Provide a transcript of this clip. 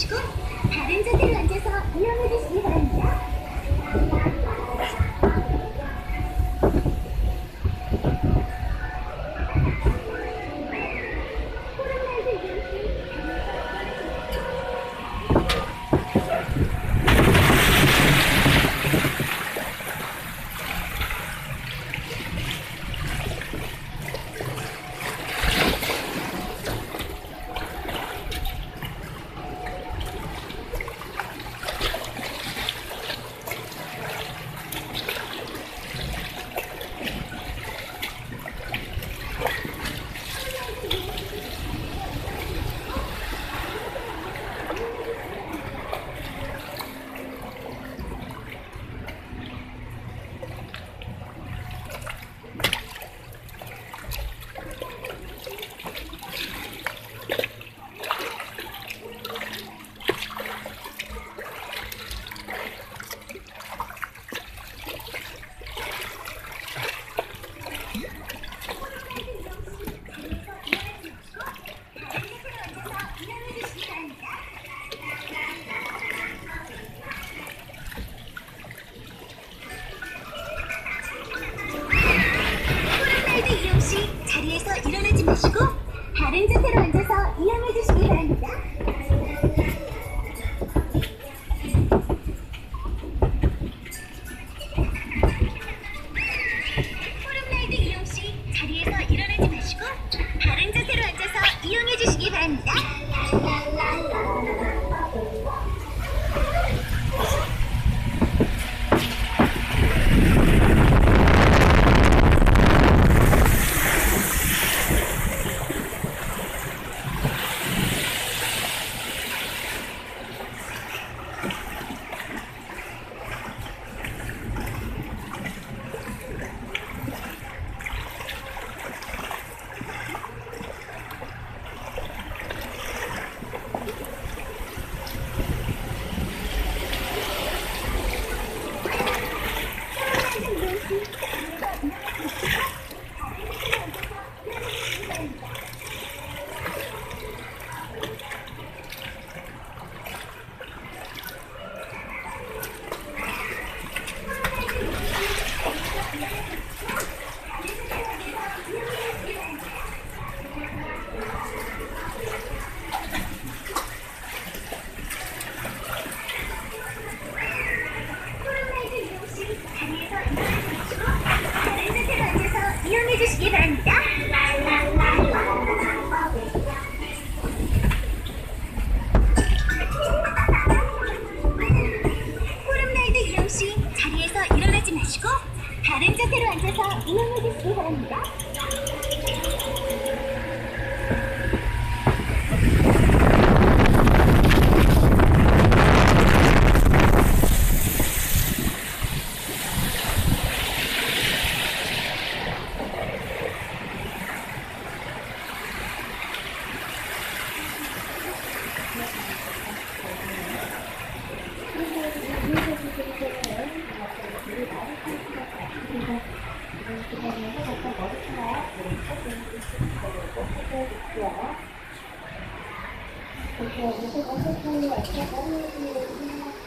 마시고 다른 자세로 앉아서 바랍니다. 폴라로이드 이용 시 자리에서 일어나지 마시고 다른 자세로 앉아서 이용해 주시기 바랍니다. 폴라로이드 이용 시 자리에서 일어나지 마시고 다른 자세로 앉아서 이용해 주시기 바랍니다. 이드 이용 시 자리에서 일어나지 마시고 다른 자세로 앉아서 이용해 주시기 바랍니다. 폴라로이드 이용 시 자리에서 일어나지 마시고 다른 자세로 앉아서 이용해 주시기 바랍니다. Thank you.